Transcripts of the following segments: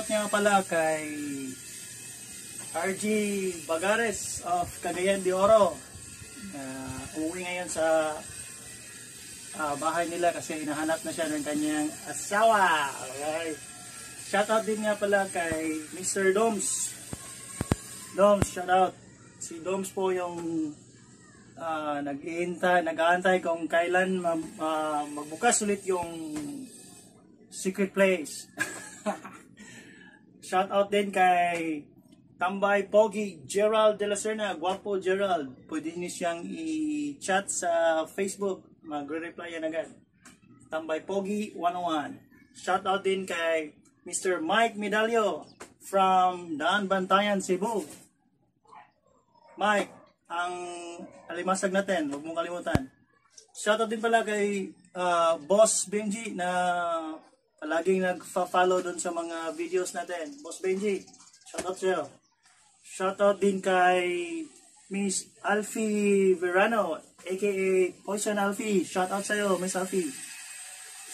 Shoutout nga pala kay RG Bagares of Cagayan de Oro. Uh, umuwi ngayon sa uh, bahay nila kasi hinahanap na siya ng kanyang asawa. Alright. Shoutout din nga pala kay Mr. Doms. Doms, shoutout. Si Doms po yung uh, nag-iintay, nag-aantay kung kailan ma- uh, magbukas ulit yung secret place. Shoutout din kay Tambay Pogi Gerald de la Serna, Guapo Gerald. Pwede niyo siyang i-chat sa Facebook. Magre-reply yan agad. Tambay Pogi 101. Shoutout din kay Mr. Mike Medalio from Daan Bantayan, Cebu. Mike, ang alimasag natin, huwag mong kalimutan. Shoutout din pala kay uh, Boss Benji na palaging nagfa-follow doon sa mga videos natin. Boss Benji, shoutout sa'yo. Shoutout din kay Miss Alfie Verano, aka Poison Alfie. Shoutout sa'yo, Miss Alfie.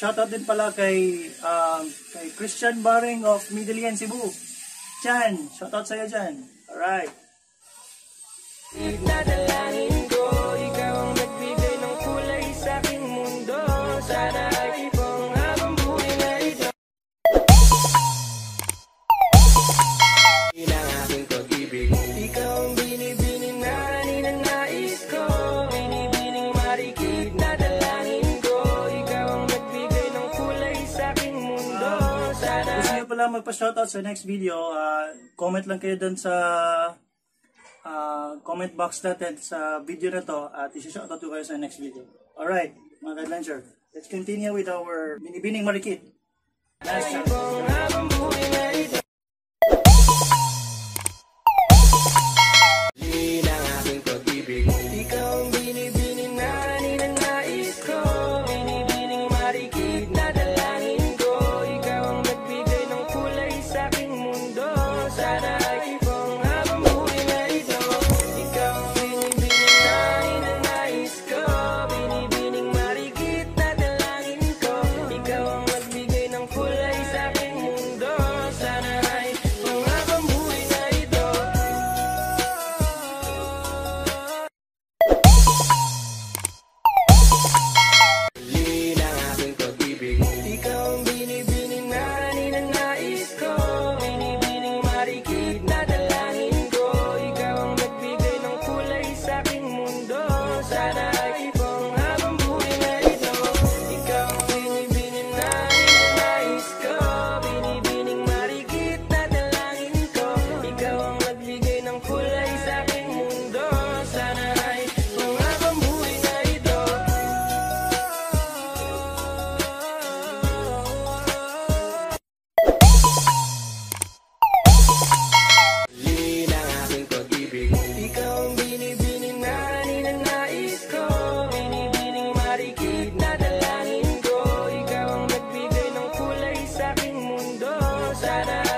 Shoutout din pala kay, um, kay Christian Baring of Midilian, Cebu. Chan, shoutout sa'yo dyan. Alright. Nadalangin Pala magpa-shoutout sa next video, ah, comment lang kayo dun sa ah, comment box natin sa video na to at isi-shoutout ko kayo sa next video. Alright, mga adventure. Let's continue with our binibining marikit. Nice. da da